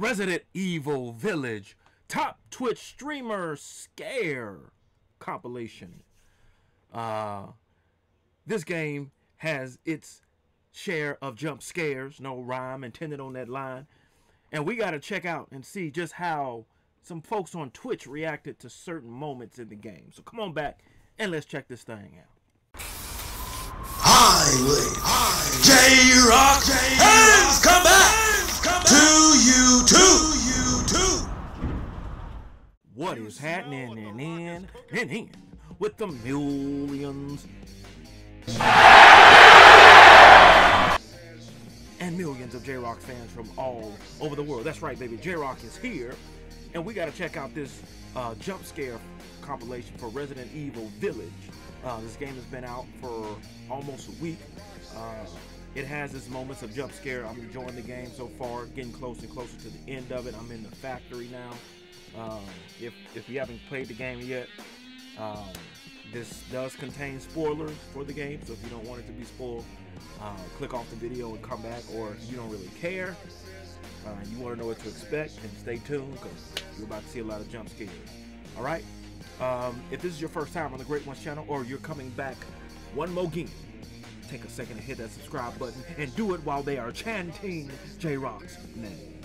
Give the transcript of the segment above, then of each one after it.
Resident Evil Village Top Twitch Streamer Scare compilation. Uh, this game has its share of jump scares, no rhyme intended on that line. And we got to check out and see just how some folks on Twitch reacted to certain moments in the game. So come on back and let's check this thing out. Highway, J Rocc has come back What is happening and in and in with the millions and millions of J-Rocc fans from all over the world. That's right, baby. J-Rocc is here, and we got to check out this uh, jump scare compilation for Resident Evil Village. Uh, this game has been out for almost a week. Uh, it has its moments of jump scare. I'm enjoying the game so far, getting closer and closer to the end of it. I'm in the factory now. Um, if if you haven't played the game yet, um, this does contain spoilers for the game. So if you don't want it to be spoiled, uh, click off the video and come back. Or you don't really care, uh, you want to know what to expect, and stay tuned because you're about to see a lot of jump scares. All right. Um, if this is your first time on the Great Ones channel, or you're coming back one more game, take a second to hit that subscribe button and do it while they are chanting J Rocc's name.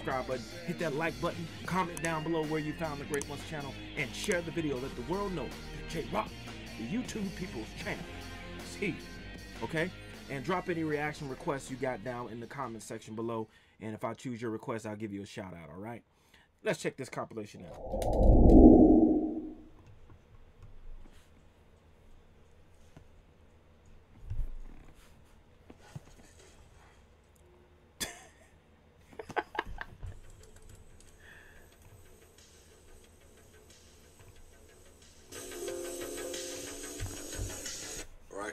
Subscribe button, hit that like button, comment down below where you found the Great Ones channel, and share the video. Let the world know that J Rocc, the YouTube people's channel, is here. Okay? And drop any reaction requests you got down in the comment section below. And if I choose your request, I'll give you a shout out. All right? Let's check this compilation out.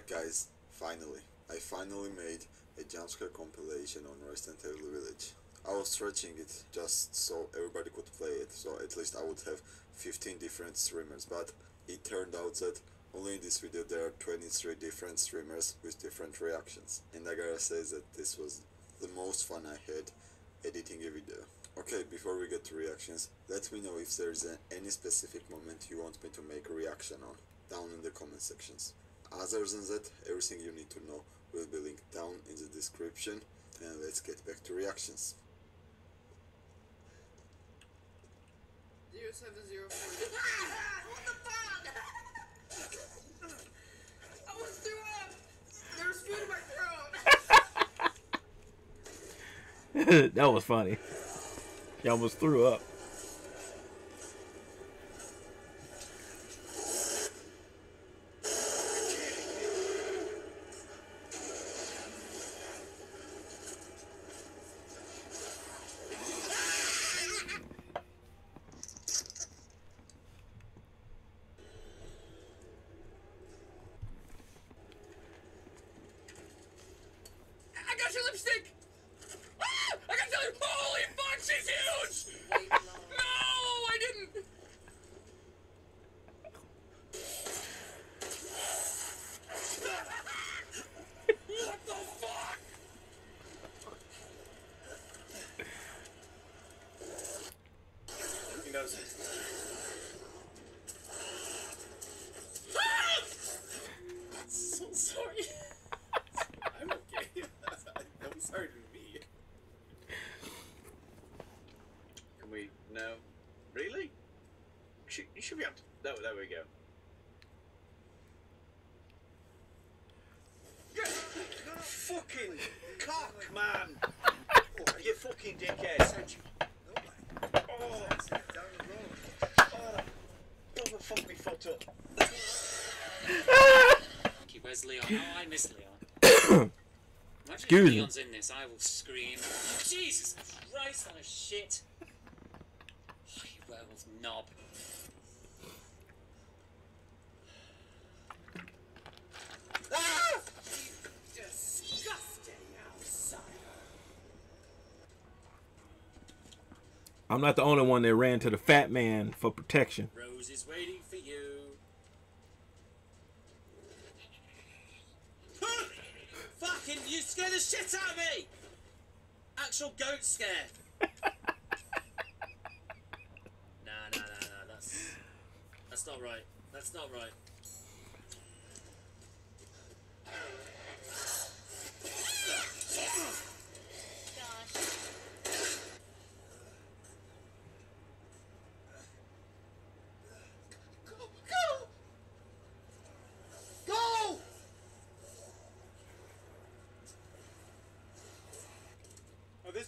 Guys, finally. I finally made a jumpscare compilation on Resident Evil Village. I was stretching it just so everybody could play it, so at least I would have 15 different streamers, but it turned out that only in this video there are 23 different streamers with different reactions. And I gotta say that this was the most fun I had editing a video. Okay, before we get to reactions, let me know if there's any specific moment you want me to make a reaction on, down in the comment sections. Other than that, everything you need to know will be linked down in the description. And let's get back to reactions. Zero seven zero four. what the fuck? I was threw up. There's food in my throat. that was funny. You almost threw up. I able. There, there we go. fucking cock, man! you fucking dickhead! Oh, oh, don't fuck me foot up. Thank you, where's Leon? Oh, I miss Leon. Imagine Excuse if me. Leon's in this, I will scream. Jesus Christ, that is shit. Oh, you werewolf knob. Ah! Disgusting outside. I I'm not the only one that ran to the fat man for protection. Rose is waiting for you. Fucking, you scared the shit out of me! Actual goat scare. nah, nah, nah, nah, that's. That's not right. That's not right.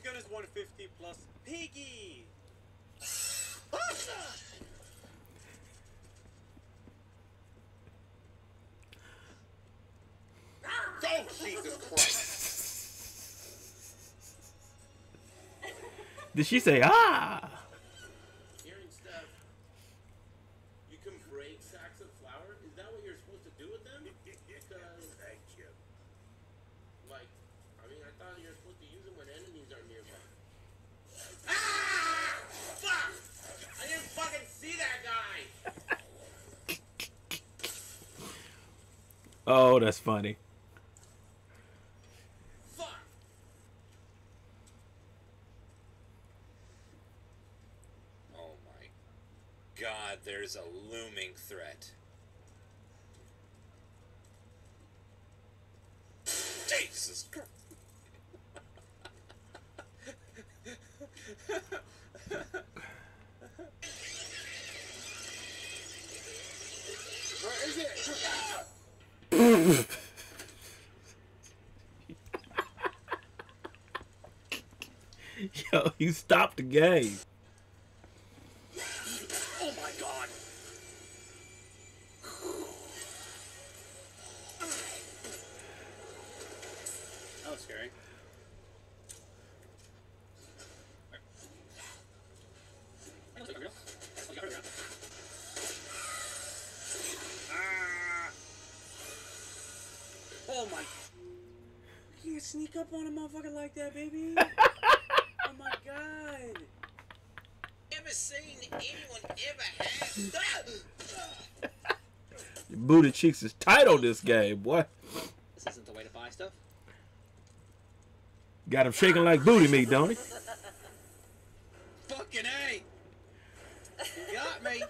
Gun is 150 plus piggy. Oh, Jesus Christ. Did she say ah? Hearing stuff. You can break sacks of flour? Is that what you're supposed to do with them? Because, Thank you. like, I mean, I thought you're supposed to use them when enemies are nearby. Ah! Fuck! I didn't fucking see that guy! Oh, that's funny. Fuck! Oh my god, there's a looming threat. Jesus Christ. Where is it? Yo, you stopped the game. Oh my god. That was scary. Oh my. You can't sneak up on a motherfucker like that, baby. oh my god. Never seen anyone ever have. Your booty cheeks is tight on this game, boy. This isn't the way to buy stuff. Got him shaking like booty meat, don't he? Fucking A! You got me!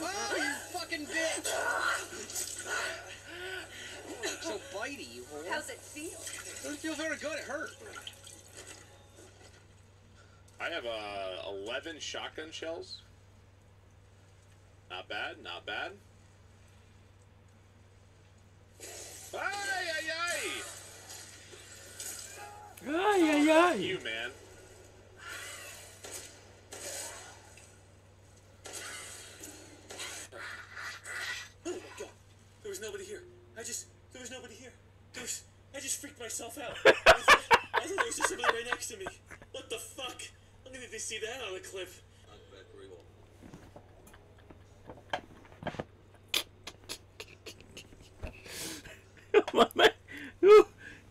Oh, you fucking bitch! So bitey, you whore. How's it feel? Doesn't feel very good, it hurt. I have uh, 11 shotgun shells. Not bad, not bad. Ay, ay, ay! Ay, ay, ay. You, man. Oh my god. There was nobody here. I just. There was nobody here. There was. I just freaked myself out. I thought, there was just somebody right next to me. What the fuck? Gonna need to see that on the clip. My man.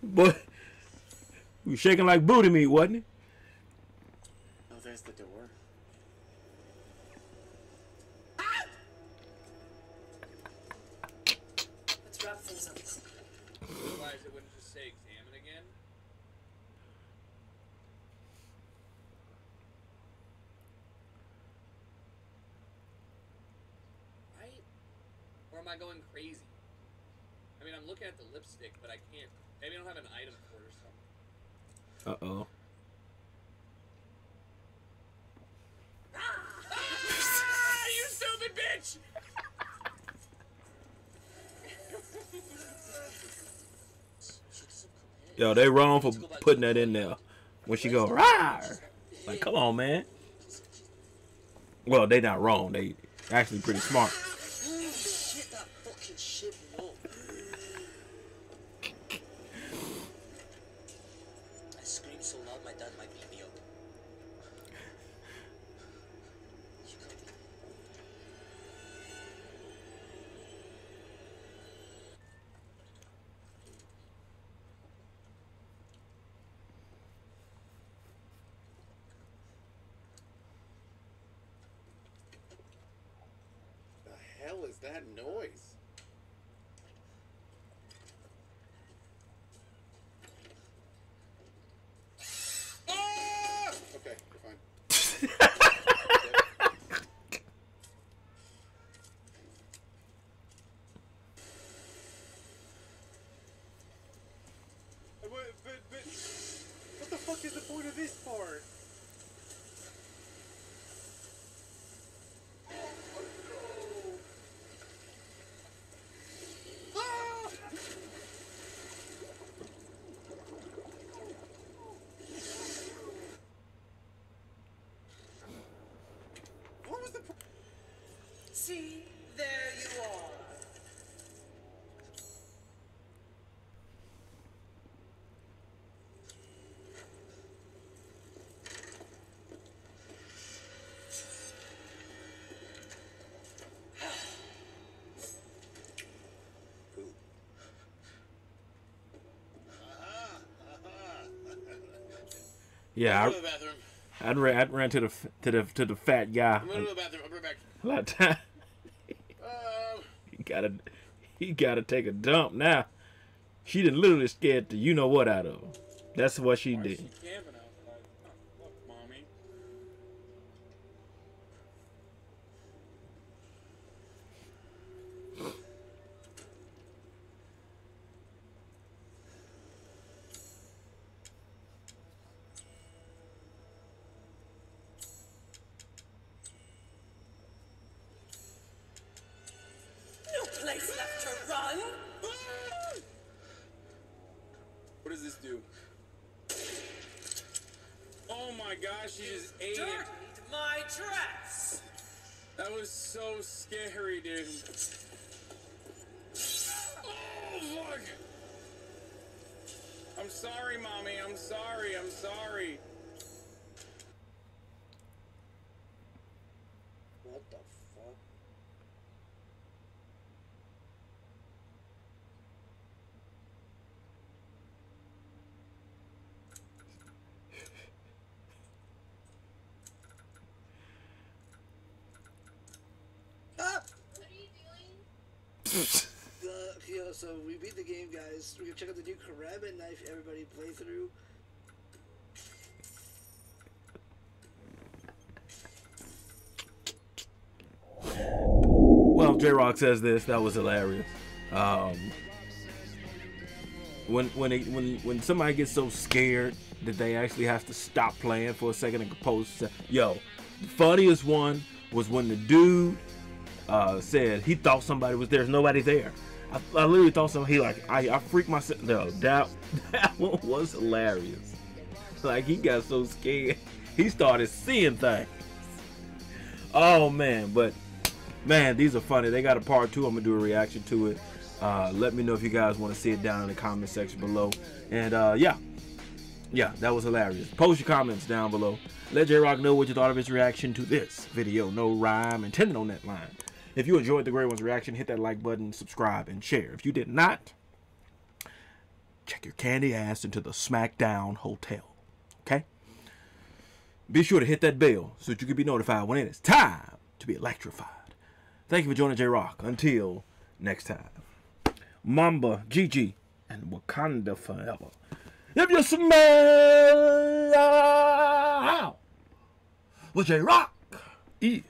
Boy, you shaking like booty meat, wasn't it? Otherwise, it wouldn't just say examine again. Right? Or am I going crazy? I mean, I'm looking at the lipstick, but I can't. Maybe I don't have an item for it or something. Uh oh. Yo, they wrong for putting that in there. When she go, rawr. Like, come on, man. Well, they not wrong. They actually pretty smart. Hell is that noise? Ah! Okay, fine. Uh, But, but, but, what the fuck is the point of this part? Ah! What was the pro- See, there you are. Yeah, Go to the bathroom. I, I'd, ran, I'd ran to the to the to the fat guy. I'm going to the bathroom. I'll be right back. A lot of time. Um, He gotta he gotta take a dump now. She done literally scared the you know what out of him. That's what she did. she camping outside? Oh, look, mommy. No place left to run. What does this do? Oh my gosh, she just ate it. My dress. That was so scary, dude. Oh, fuck. I'm sorry, mommy. I'm sorry. I'm sorry. What the fuck? Ah! Uh, yo, so we beat the game, guys. We can check out the new Karama knife everybody playthrough. Well, J Rocc says this. That was hilarious. Um, when when they, when when somebody gets so scared that they actually have to stop playing for a second and compose. Yo, the funniest one was when the dude uh, said he thought somebody was there. There's nobody there. I, I literally thought somebody. He like I, I freaked myself. No, that that one was hilarious. Like he got so scared, he started seeing things. Oh man, but man, these are funny. They got a part two. I'm gonna do a reaction to it. Uh, let me know if you guys want to see it down in the comment section below. And uh, yeah, yeah, that was hilarious. Post your comments down below. Let J Rocc know what you thought of his reaction to this video. No rhyme intended on that line. If you enjoyed the Great One's reaction, hit that like button, subscribe, and share. If you did not, check your candy ass into the SmackDown Hotel. Okay? Be sure to hit that bell so that you can be notified when it is time to be electrified. Thank you for joining J Rocc. Until next time. Mamba, Gigi, and Wakanda forever. If you smell what J Rocc is.